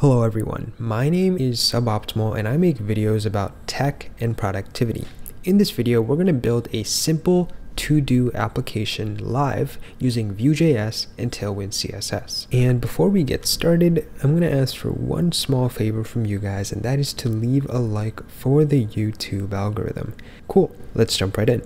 Hello everyone, my name is Suboptimal and I make videos about tech and productivity. In this video, we're going to build a simple to-do application live using Vue.js and Tailwind CSS. And before we get started, I'm going to ask for one small favor from you guys, and that is to leave a like for the YouTube algorithm. Cool, let's jump right in.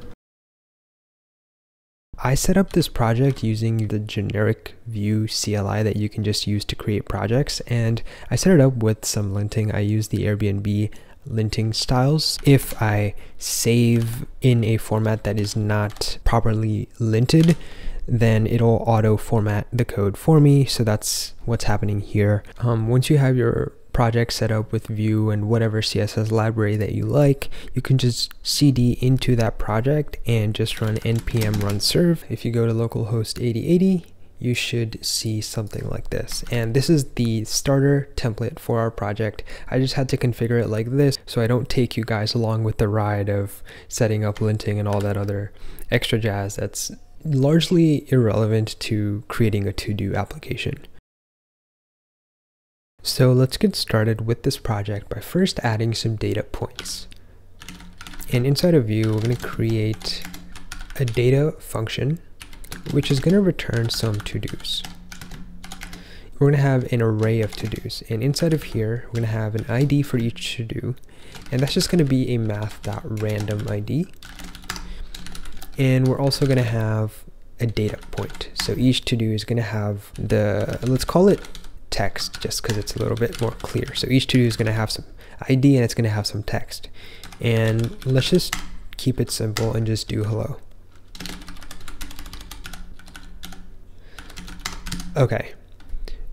I set up this project using the generic Vue CLI that you can just use to create projects. And I set it up with some linting. I use the Airbnb linting styles. If I save in a format that is not properly linted, then it'll auto format the code for me. So that's what's happening here. Um, once you have your project set up with Vue and whatever CSS library that you like, you can just cd into that project and just run npm run serve. If you go to localhost 8080, you should see something like this. And this is the starter template for our project. I just had to configure it like this so I don't take you guys along with the ride of setting up linting and all that other extra jazz that's largely irrelevant to creating a to-do application. So let's get started with this project by first adding some data points. And inside of Vue, we're going to create a data function, which is going to return some to-dos. We're going to have an array of to-dos. And inside of here, we're going to have an ID for each to-do. And that's just going to be a math.random ID. And we're also going to have a data point. So each to-do is going to have the, let's call it text just because it's a little bit more clear. So each to-do is going to have some ID and it's going to have some text. And let's just keep it simple and just do hello. Okay,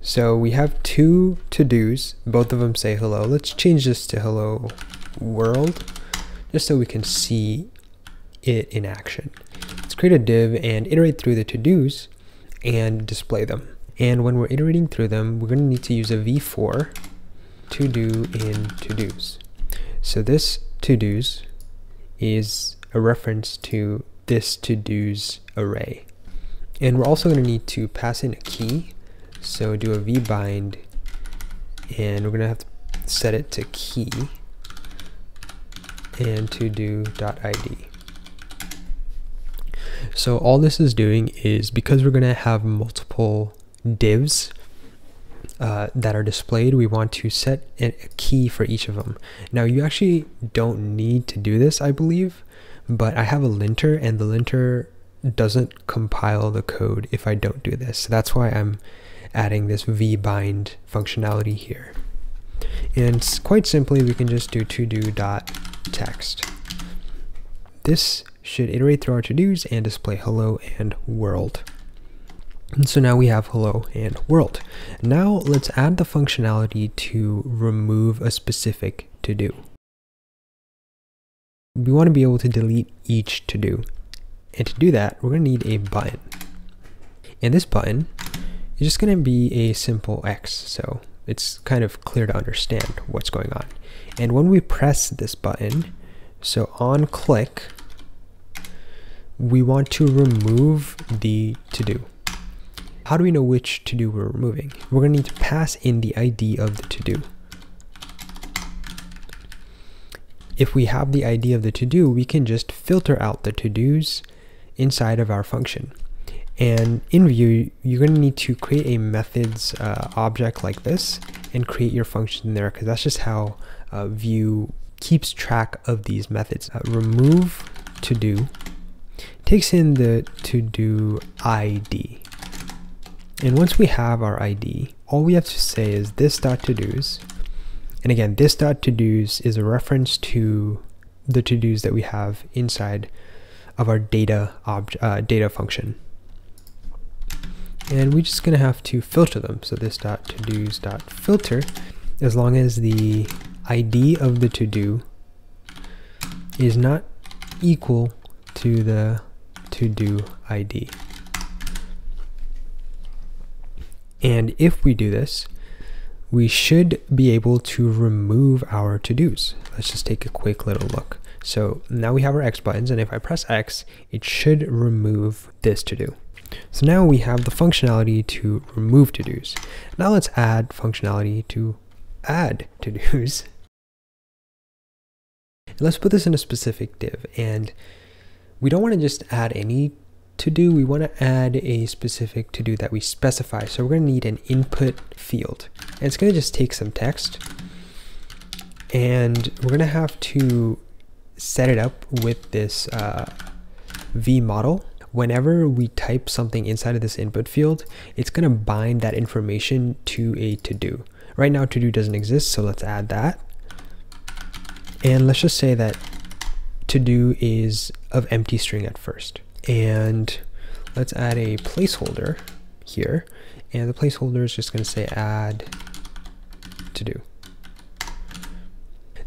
so we have two to-dos. Both of them say hello. Let's change this to hello world just so we can see it in action. Let's create a div and iterate through the to-dos and display them. And when we're iterating through them, we're going to need to use a v-for to do in to-dos. So this to-dos is a reference to this to-dos array. And we're also going to need to pass in a key. So do a v-bind and we're going to have to set it to key and to do.id. So all this is doing is because we're going to have multiple divs uh, that are displayed, we want to set a key for each of them. Now you actually don't need to do this, I believe, but I have a linter and the linter doesn't compile the code if I don't do this. So that's why I'm adding this vbind functionality here. And quite simply, we can just do to do dot text. This should iterate through our to-dos and display hello and world. And so now we have hello and world. Now let's add the functionality to remove a specific to do. We want to be able to delete each to do. And to do that, we're going to need a button. And this button is just going to be a simple X. So it's kind of clear to understand what's going on. And when we press this button, so on click, we want to remove the to do. How do we know which to-do we're removing? We're going to need to pass in the ID of the to-do. If we have the ID of the to-do, we can just filter out the to-dos inside of our function. And in Vue, you're going to need to create a methods uh, object like this and create your function there because that's just how uh, Vue keeps track of these methods. Uh, remove to do takes in the to do ID. And once we have our ID, all we have to say is this dot to-dos. And again, this dot to-dos is a reference to the to-dos that we have inside of our data object uh, data function. And we're just gonna have to filter them. So this dot to-dos dot filter, as long as the ID of the to-do is not equal to the to-do ID. And if we do this, we should be able to remove our to-dos. Let's just take a quick little look. So now we have our X buttons, and if I press X, it should remove this to-do. So now we have the functionality to remove to-dos. Now let's add functionality to add to-dos. Let's put this in a specific div and we don't want to just add any to do, we want to add a specific to do that we specify. So we're going to need an input field. And it's going to just take some text. And we're going to have to set it up with this uh, V model. Whenever we type something inside of this input field, it's going to bind that information to a to do. Right now, to do doesn't exist, so let's add that. And let's just say that to do is of empty string at first. And let's add a placeholder here. And the placeholder is just going to say add to do.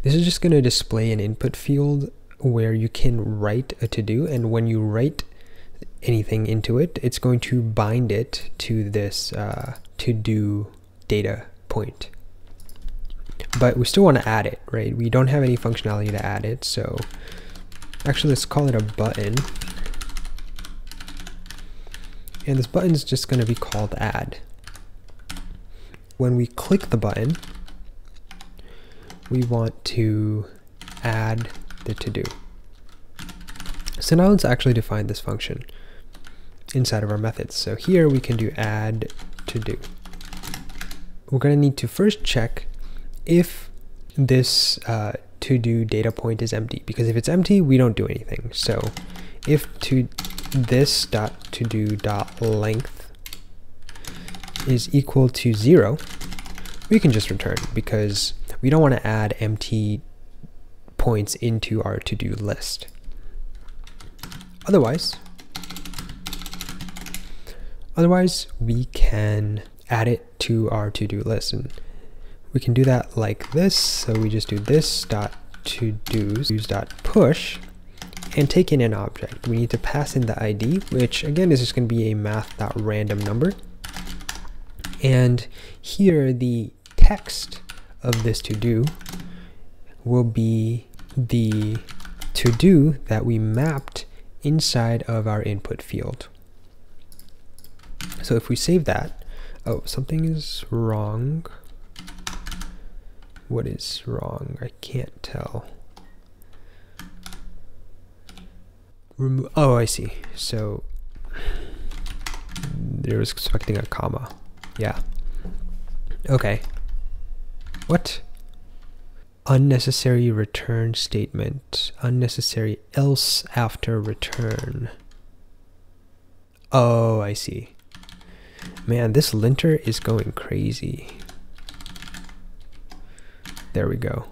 This is just going to display an input field where you can write a to do. And when you write anything into it, it's going to bind it to this uh, to do data point. But we still want to add it, right? We don't have any functionality to add it. So actually, let's call it a button. And this button is just going to be called add. When we click the button, we want to add the to do. So now let's actually define this function inside of our methods. So here we can do add to do. We're going to need to first check if this uh, to do data point is empty because if it's empty we don't do anything so if to this dot to do dot length is equal to zero, we can just return because we don't want to add empty points into our to-do list. Otherwise, otherwise we can add it to our to-do list and we can do that like this. So we just do this dot to do's dot push and take in an object. We need to pass in the ID, which again is just going to be a math.random number. And here the text of this to do will be the to do that we mapped inside of our input field. So if we save that, oh, something is wrong. What is wrong? I can't tell. Remove oh I see. So there was expecting a comma. Yeah. Okay. What? Unnecessary return statement. Unnecessary else after return. Oh I see. Man this linter is going crazy. There we go.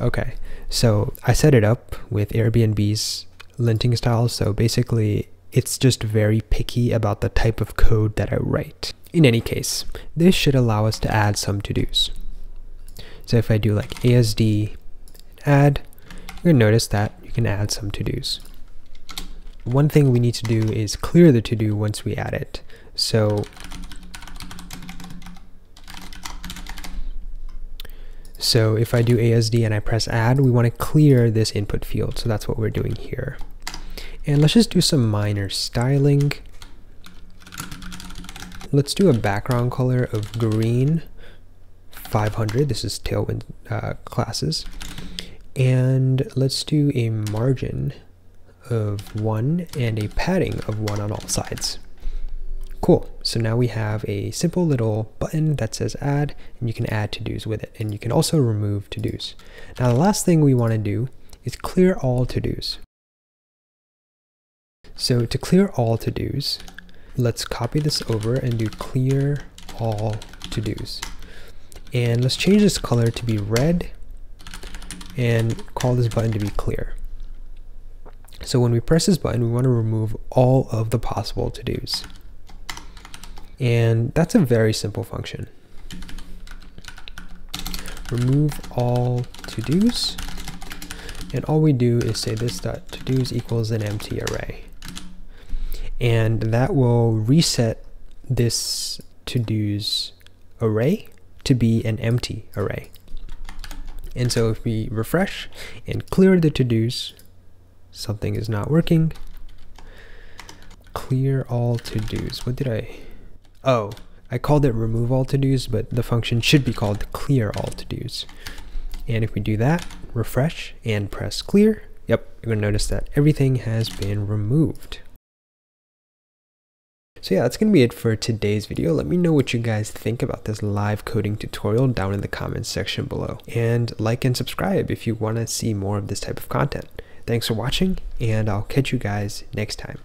Okay. So I set it up with Airbnb's linting style. So basically, it's just very picky about the type of code that I write. In any case, this should allow us to add some to-dos. So if I do like ASD add, you're gonna notice that you can add some to-dos. One thing we need to do is clear the to-do once we add it. So So if I do ASD and I press add, we want to clear this input field. So that's what we're doing here. And let's just do some minor styling. Let's do a background color of green 500. This is Tailwind uh, classes. And let's do a margin of 1 and a padding of 1 on all sides. Cool. So now we have a simple little button that says add, and you can add to-dos with it. And you can also remove to-dos. Now the last thing we want to do is clear all to-dos. So to clear all to-dos, let's copy this over and do clear all to-dos. And let's change this color to be red and call this button to be clear. So when we press this button, we want to remove all of the possible to-dos. And that's a very simple function. Remove all to-dos. And all we do is say this dot to-dos equals an empty array. And that will reset this to-dos array to be an empty array. And so if we refresh and clear the to-dos, something is not working. Clear all to-dos. What did I... Oh, I called it remove all to-dos, but the function should be called clear all to-dos. And if we do that, refresh and press clear, yep, you're gonna notice that everything has been removed. So yeah, that's going to be it for today's video. Let me know what you guys think about this live coding tutorial down in the comments section below. And like and subscribe if you want to see more of this type of content. Thanks for watching, and I'll catch you guys next time.